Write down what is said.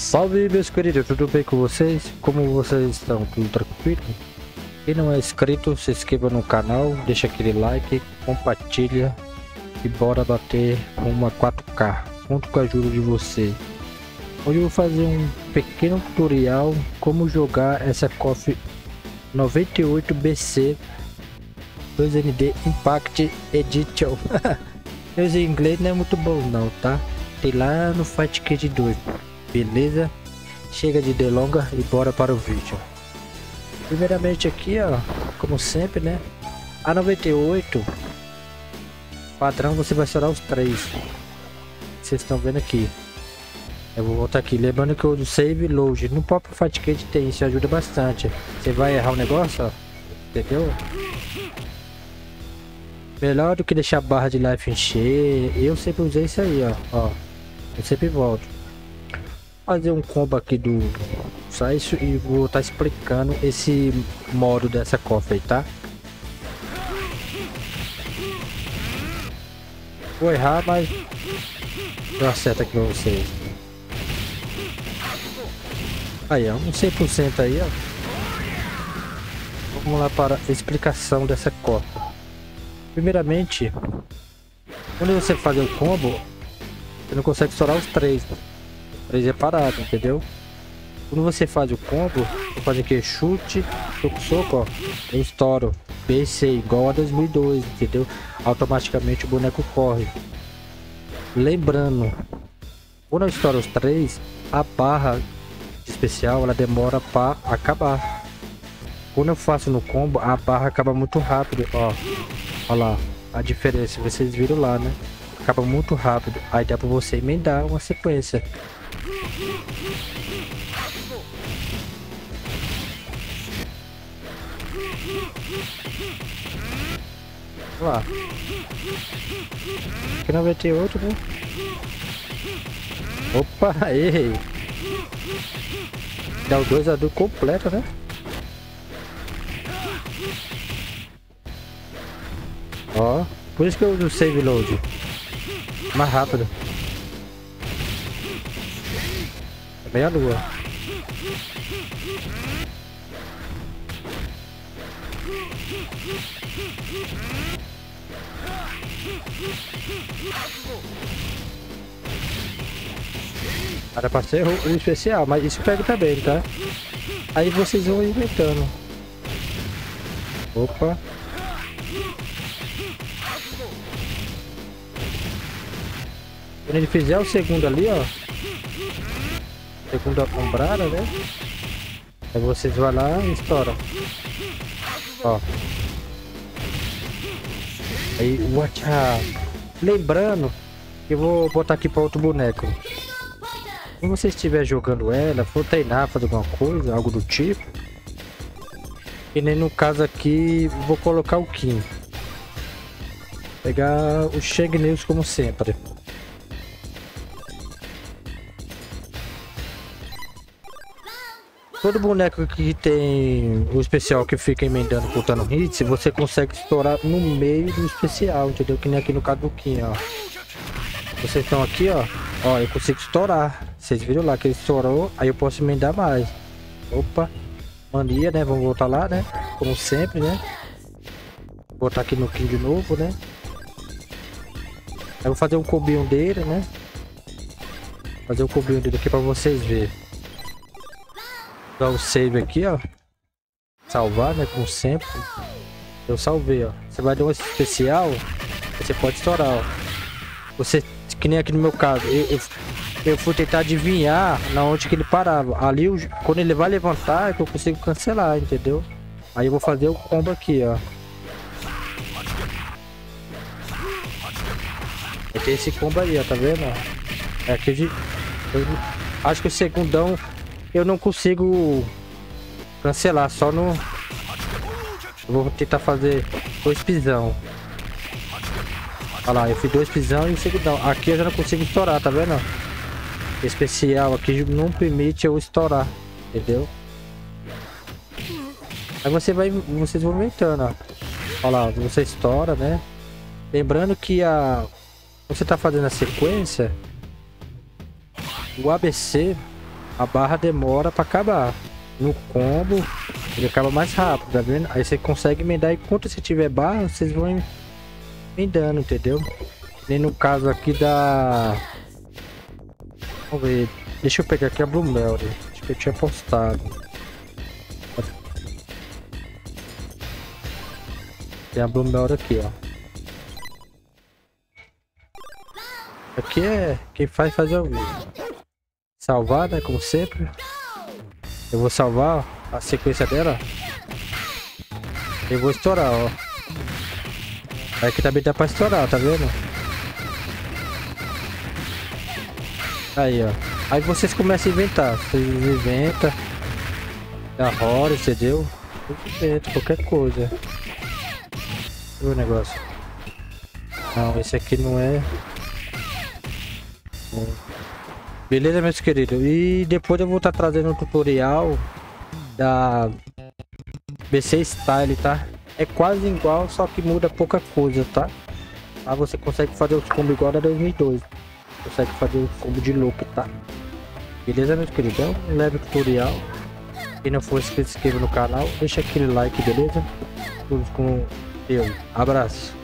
Salve meus queridos, tudo bem com vocês? Como vocês estão? Tudo tranquilo? Quem não é inscrito, se inscreva no canal, deixa aquele like, compartilha e bora bater uma 4K, conto com a ajuda de vocês. Hoje eu vou fazer um pequeno tutorial como jogar essa KOF 98BC 2ND Impact Edition. Meus inglês não é muito bom não, tá? Tem lá no Fight Kid 2. Beleza? Chega de delonga e bora para o vídeo. Primeiramente aqui, ó, como sempre, né? A 98 padrão você vai estourar os três. Vocês estão vendo aqui. Eu vou voltar aqui, lembrando que o save load no próprio Fatkit tem, isso ajuda bastante. Você vai errar o negócio, ó, entendeu? Melhor do que deixar a barra de life encher. Eu sempre usei isso aí, ó. ó. Eu sempre volto fazer um combo aqui do Saiso e vou estar tá explicando esse modo dessa cofre aí, tá? Vou errar, mas eu acerto aqui pra vocês. Aí, ó, um 100% aí, ó. Vamos lá para a explicação dessa cofre. Primeiramente, quando você fazer o combo, você não consegue estourar os três. 3 é parado, entendeu? Quando você faz o combo, você faz aqui chute, soco, soco, ó, eu estouro. BC igual a 2002, entendeu? Automaticamente o boneco corre. Lembrando, quando eu estouro os três, a barra especial ela demora para acabar. Quando eu faço no combo, a barra acaba muito rápido, ó. Olha lá, a diferença, vocês viram lá, né? Acaba muito rápido, aí dá para você emendar uma sequência. Lá. Aqui não vai ter outro, né? Opa, errei. Dá o 2 a 2 completo, né? Ó, por isso que eu uso save load. Mais rápido. Meia lua. Era pra ser o, especial, mas isso pega também, tá? Aí vocês vão inventando. Opa. Quando ele fizer o segundo ali, ó. Segunda comprada, né? Aí vocês vão lá e estouram. Ó. Aí, watch out. Lembrando que eu vou botar aqui para outro boneco. Quando você estiver jogando ela, for treinar, fazer alguma coisa, algo do tipo. E nem no caso aqui, vou colocar o Kim. Pegar o Shang News como sempre. Todo boneco que tem o especial que fica emendando, botando hits, você consegue estourar no meio do especial, entendeu? Que nem aqui no Kim, ó. Vocês estão aqui, ó. Ó, eu consigo estourar. Vocês viram lá que ele estourou, aí eu posso emendar mais. Opa, mania, né? Vamos voltar lá, né? Como sempre, né? Vou botar aqui no Kim de novo, né? Eu vou fazer um cubinho dele, né? Fazer um cubinho dele aqui pra vocês verem dar o save aqui, ó. Salvar, né? Como sempre. Eu salvei, ó. Você vai dar um especial, você pode estourar, ó. Você, que nem aqui no meu caso, eu, eu, eu fui tentar adivinhar na onde que ele parava. Ali, quando ele vai levantar, é que eu consigo cancelar, entendeu? Aí eu vou fazer o combo aqui, ó. Tem esse combo aí, ó, tá vendo? É aqui de... Eu acho que o segundão eu não consigo cancelar, só no... vou tentar fazer dois pisão. Olha lá, eu fiz dois pisão e um segundão. Aqui eu já não consigo estourar, tá vendo? Especial aqui não permite eu estourar, entendeu? Aí você vai, vocês vão aumentando, ó. Olha lá, você estoura, né? Lembrando que a... Você tá fazendo a sequência, o ABC a barra demora pra acabar. No combo, ele acaba mais rápido, tá vendo? Aí você consegue emendar. Enquanto você tiver barra, vocês vão emendando, entendeu? Nem no caso aqui da... Vamos ver. Deixa eu pegar aqui a Blue Acho que eu tinha postado. Tem a Blue aqui, ó. Aqui é quem faz fazer ao vivo. Salvar, né? Como sempre. Eu vou salvar a sequência dela. Eu vou estourar, ó. Aqui também dá pra estourar, tá vendo? Aí, ó. Aí vocês começam a inventar. Vocês inventam. Da hora, entendeu? Inventa qualquer coisa. o negócio. Não, esse aqui não é. Beleza, meus queridos? E depois eu vou estar tá trazendo um tutorial da BC Style, tá? É quase igual, só que muda pouca coisa, tá? Aí você consegue fazer os combos igual da 2002. Consegue fazer o combo de loop, tá? Beleza, meus queridos? É um leve tutorial. Quem não for inscrito, se inscreva no canal. Deixa aquele like, beleza? Todos com eu. Abraço.